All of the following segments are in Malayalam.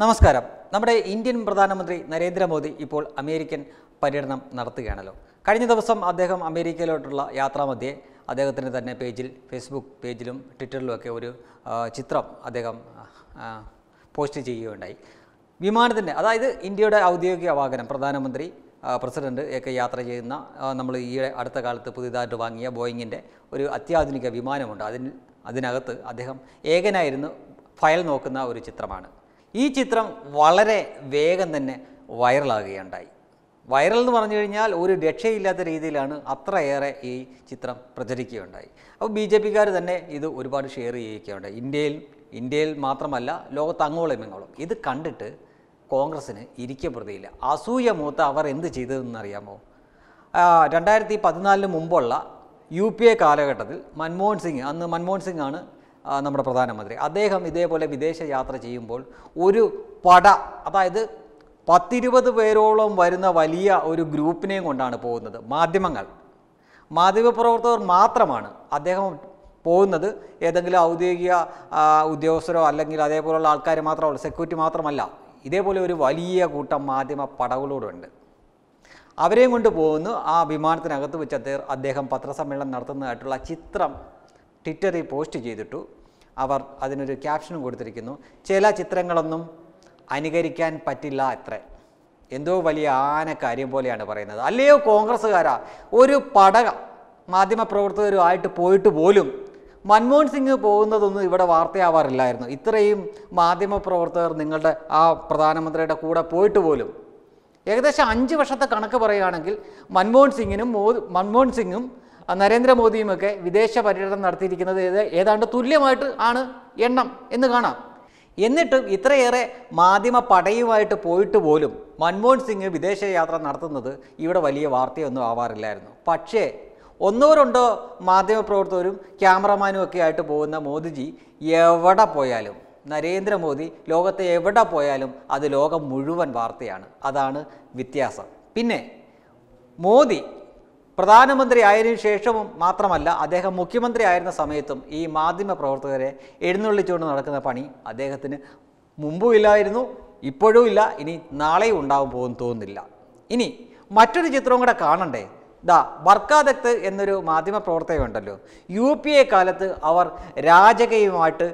നമസ്കാരം. നമ്മുടെ ഇന്ത്യൻ പ്രധാനമന്ത്രി നരേന്ദ്രമോദി ഇപ്പോൾ അമേരിക്കൻ പര്യടനം നടത്തുകയാണല്ലോ. കഴിഞ്ഞ ദിവസം അദ്ദേഹം അമേരിക്കയിലോട്ടുള്ള യാത്രാമധ്യേ അദ്ദേഹത്തിന്റെ തന്നെ പേജിൽ ഫേസ്ബുക്ക് പേജിലും ട്വിറ്ററിലുമൊക്കെ ഒരു ചിത്രം അദ്ദേഹം പോസ്റ്റ് ചെയ്യുകയുണ്ടായി. വിമാനത്തിന്റെ അതായത് ഇന്ത്യയുടെ ഔദ്യോഗിക വാഹനം പ്രധാനമന്ത്രി പ്രസിഡന്റ് ഒക്കെ യാത്ര ചെയ്യുന്ന നമ്മൾ ഈ അടുത്ത കാലത്ത് പുതിയതായിട്ട് വാങ്ങിയ ബോയിങ്ങിന്റെ ഒരു അത്യാധുനിക വിമാനമുണ്ട്. അതിന് അതിനകത്ത് അദ്ദേഹം ഏകനായിരുന്നു ഫയൽ നോക്കുന്ന ഒരു ചിത്രമാണ്. ഈ ചിത്രം വളരെ വേഗം തന്നെ വൈറലാകുകയുണ്ടായി. വൈറൽ എന്ന് പറഞ്ഞു കഴിഞ്ഞാൽ ഒരു രക്ഷയില്ലാത്ത രീതിയിലാണ് അത്രയേറെ ഈ ചിത്രം പ്രചരിക്കുകയുണ്ടായി. അപ്പോൾ ബി ജെ പിക്കാർ തന്നെ ഇത് ഒരുപാട് ഷെയർ ചെയ്യുകയുണ്ടായി. ഇന്ത്യയിൽ ഇന്ത്യയിൽ മാത്രമല്ല ലോകത്ത് അങ്ങോളം ഇങ്ങോളം ഇത് കണ്ടിട്ട് കോൺഗ്രസ്സിന് ഇരിക്കപ്പെടുകയില്ല അസൂയ മൂത്ത് അവർ എന്ത് ചെയ്തതെന്നറിയാമോ? രണ്ടായിരത്തി പതിനാലിന് മുമ്പുള്ള യു പി എ കാലഘട്ടത്തിൽ മൻമോഹൻ സിംഗ് അന്ന് മൻമോഹൻ സിംഗ് ആണ് നമ്മുടെ പ്രധാനമന്ത്രി. അദ്ദേഹം ഇതേപോലെ വിദേശ യാത്ര ചെയ്യുമ്പോൾ ഒരു പട അതായത് പത്തിരുപത് പേരോളം വരുന്ന വലിയ ഒരു ഗ്രൂപ്പിനെയും കൊണ്ടാണ് പോകുന്നത്. മാധ്യമങ്ങൾ. മാധ്യമപ്രവർത്തകർ മാത്രമാണ് അദ്ദേഹം പോകുന്നത്. ഏതെങ്കിലും ഔദ്യോഗിക ഉദ്യോഗസ്ഥരോ അല്ലെങ്കിൽ അതേപോലെയുള്ള ആൾക്കാർ മാത്രമല്ല സെക്യൂരിറ്റി മാത്രമല്ല. ഇതേപോലെ ഒരു വലിയ കൂട്ടം മാധ്യമ പടകളോടുണ്ട്. അവരെയും കൊണ്ട് പോകുന്നു. ആ വിമാനത്തിനകത്ത് വെച്ച് അദ്ദേഹം പത്രസമ്മേളനം നടത്തുന്നതായിട്ടുള്ള ചിത്രം ട്വിറ്ററിൽ പോസ്റ്റ് ചെയ്തിട്ടു. അവർ അതിനൊരു ക്യാപ്ഷനും കൊടുത്തിരിക്കുന്നു ചില ചിത്രങ്ങളൊന്നും അനുകരിക്കാൻ പറ്റില്ല അത്രേ. എന്തോ വലിയ ആന കാര്യം പോലെയാണ് പറയുന്നത്. അല്ലയോ കോൺഗ്രസ്സുകാരാ ഒരു പട മാധ്യമപ്രവർത്തകരുമായിട്ട് പോയിട്ട് പോലും മൻമോഹൻ സിംഗ് പോകുന്നതൊന്നും ഇവിടെ വാർത്തയാവാറില്ലായിരുന്നു. ഇത്രയും മാധ്യമപ്രവർത്തകർ നിങ്ങളുടെ ആ പ്രധാനമന്ത്രിയുടെ കൂടെ പോയിട്ട് പോലും ഏകദേശം അഞ്ച് വർഷത്തെ കണക്ക് പറയുകയാണെങ്കിൽ മൻമോഹൻ സിംഗിനും മോദി മൻമോഹൻ സിംഗും നരേന്ദ്രമോദിയുമൊക്കെ വിദേശ പര്യടനം നടത്തിയിരിക്കുന്നത് ഏത് ഏതാണ്ട് തുല്യമായിട്ട് ആണ് എണ്ണം എന്ന് കാണാം. എന്നിട്ടും ഇത്രയേറെ മാധ്യമ പടയുമായിട്ട് പോയിട്ട് പോലും മൻമോഹൻ സിംഗ് വിദേശ യാത്ര നടത്തുന്നത് ഇവിടെ വലിയ വാർത്തയൊന്നും ആവാറില്ലായിരുന്നു. പക്ഷേ ഒന്നോ രണ്ടോ മാധ്യമപ്രവർത്തകരും ക്യാമറമാനും ഒക്കെ ആയിട്ട് പോകുന്ന മോദിജി എവിടെ പോയാലും നരേന്ദ്രമോദി ലോകത്തെ എവിടെ പോയാലും അത് ലോകം മുഴുവൻ വാർത്തയാണ്. അതാണ് വ്യത്യാസം. പിന്നെ മോദി പ്രധാനമന്ത്രി ആയതിനു ശേഷവും മാത്രമല്ല അദ്ദേഹം മുഖ്യമന്ത്രി ആയിരുന്ന സമയത്തും ഈ മാധ്യമ പ്രവർത്തകരെ എഴുന്നള്ളിച്ചുകൊണ്ട് നടക്കുന്ന പണി അദ്ദേഹത്തിന് മുമ്പും ഇല്ലായിരുന്നു ഇപ്പോഴും ഇല്ല ഇനി നാളെയും ഉണ്ടാവും പോകും തോന്നുന്നില്ല. ഇനി മറ്റൊരു ചിത്രവും കൂടെ കാണണ്ടേ? ദാ ബർക്കാദത്ത് എന്നൊരു മാധ്യമ പ്രവർത്തകമുണ്ടല്ലോ യു പി എ കാലത്ത് അവർ രാജകീയമായിട്ട്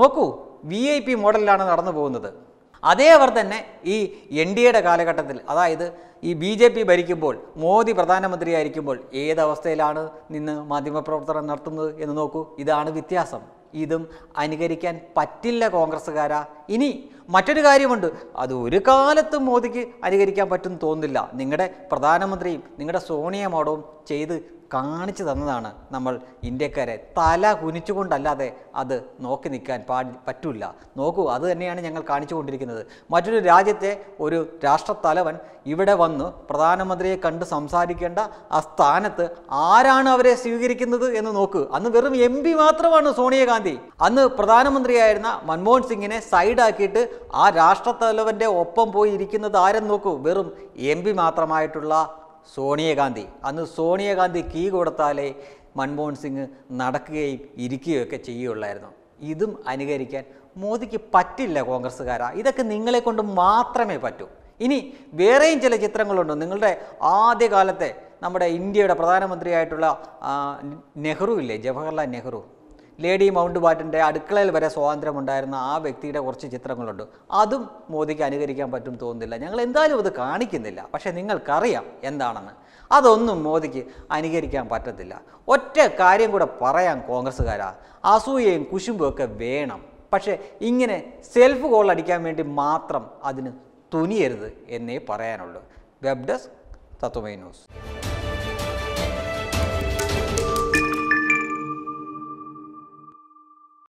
നോക്കൂ വി ഐ പി മോഡലിലാണ് നടന്നു പോകുന്നത്. അതേ അവർ തന്നെ ഈ എൻ ഡി എയുടെ കാലഘട്ടത്തിൽ അതായത് ഈ ബി ജെ പി ഭരിക്കുമ്പോൾ മോദി പ്രധാനമന്ത്രിയായിരിക്കുമ്പോൾ ഏതവസ്ഥയിലാണ് നിന്ന് മാധ്യമപ്രവർത്തനം നടത്തുന്നത് എന്ന് നോക്കൂ. ഇതാണ് വ്യത്യാസം. ഇതും അനുകരിക്കാൻ പറ്റില്ല കോൺഗ്രസ്സുകാരാ. ഇനി മറ്റൊരു കാര്യമുണ്ട്. അത് ഒരു കാലത്തും മോദിക്ക് അനുകരിക്കാൻ പറ്റും തോന്നുന്നില്ല. നിങ്ങളുടെ പ്രധാനമന്ത്രിയും നിങ്ങളുടെ സോണിയ മോഡവും ചെയ്ത് കാണിച്ചു തന്നതാണ് നമ്മൾ ഇന്ത്യക്കാരെ. തല കുനിച്ചുകൊണ്ടല്ലാതെ അത് നോക്കി നിൽക്കാൻ പാ പറ്റില്ല നോക്കൂ അത് തന്നെയാണ് ഞങ്ങൾ കാണിച്ചു കൊണ്ടിരിക്കുന്നത് മറ്റൊരു രാജ്യത്തെ ഒരു രാഷ്ട്രത്തലവൻ ഇവിടെ വന്ന് പ്രധാനമന്ത്രിയെ കണ്ട് സംസാരിക്കേണ്ട ആ സ്ഥാനത്ത് ആരാണ് അവരെ സ്വീകരിക്കുന്നത് എന്ന് നോക്ക്. അന്ന് വെറും എം പി മാത്രമാണ് സോണിയാഗാന്ധി. അന്ന് പ്രധാനമന്ത്രിയായിരുന്ന മൻമോഹൻ സിംഗിനെ സൈഡാക്കിയിട്ട് ആ രാഷ്ട്രത്തലവന്റെ ഒപ്പം പോയി ഇരിക്കുന്നത് ആരെന്ന് നോക്കൂ. വെറും എം പി മാത്രമായിട്ടുള്ള സോണിയാഗാന്ധി. അന്ന് സോണിയാഗാന്ധി കീ കൊടുത്താലേ മൻമോഹൻ സിംഗ് നടക്കുകയും ഇരിക്കുകയും ഒക്കെ ചെയ്യുകയുള്ളായിരുന്നു. ഇതും അനുകരിക്കാൻ മോദിക്ക് പറ്റില്ല കോൺഗ്രസ്സുകാരാ. ഇതൊക്കെ നിങ്ങളെ കൊണ്ട് മാത്രമേ പറ്റൂ. ഇനി വേറെയും ചില ചിത്രങ്ങളുണ്ട്. നിങ്ങളുടെ ആദ്യകാലത്തെ നമ്മുടെ ഇന്ത്യയുടെ പ്രധാനമന്ത്രിയായിട്ടുള്ള നെഹ്റു ഇല്ലേ? ജവഹർലാൽ നെഹ്റു. ലേഡി മൗണ്ട് ബാറ്റന്റെ അടുക്കളയിൽ വരെ സ്വാതന്ത്ര്യമുണ്ടായിരുന്ന ആ വ്യക്തിയുടെ കുറച്ച് ചിത്രങ്ങളുണ്ട്. അതും മോദിക്ക് അനുകരിക്കാൻ പറ്റും തോന്നുന്നില്ല. ഞങ്ങൾ എന്തായാലും അത് കാണിക്കുന്നില്ല. പക്ഷേ നിങ്ങൾക്കറിയാം എന്താണെന്ന്. അതൊന്നും മോദിക്ക് അനുകരിക്കാൻ പറ്റത്തില്ല. ഒറ്റ കാര്യം കൂടെ പറയാം കോൺഗ്രസ്സുകാരാ. അസൂയയും കുശുമ്പും ഒക്കെ വേണം. പക്ഷേ ഇങ്ങനെ സെൽഫ് ഗോൾ അടിക്കാൻ വേണ്ടി മാത്രം അതിന് തുനിയരുത് എന്നേ പറയാനുള്ളൂ. Web desk Tatwamayi news.